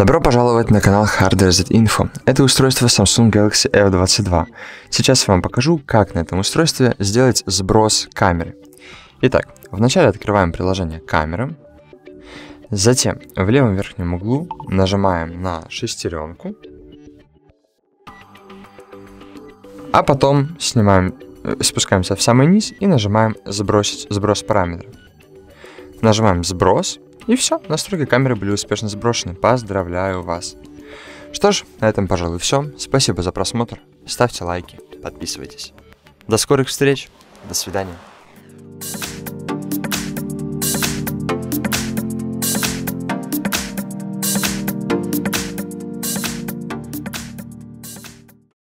Добро пожаловать на канал Hardware Z Info. Это устройство Samsung Galaxy F22. Сейчас я вам покажу, как на этом устройстве сделать сброс камеры. Итак, вначале открываем приложение камеры. Затем в левом верхнем углу нажимаем на шестеренку. А потом снимаем, спускаемся в самый низ и нажимаем сбросить, сброс параметров. Нажимаем сброс и все, настройки камеры были успешно сброшены. Поздравляю вас. Что ж, на этом, пожалуй, все. Спасибо за просмотр. Ставьте лайки, подписывайтесь. До скорых встреч. До свидания.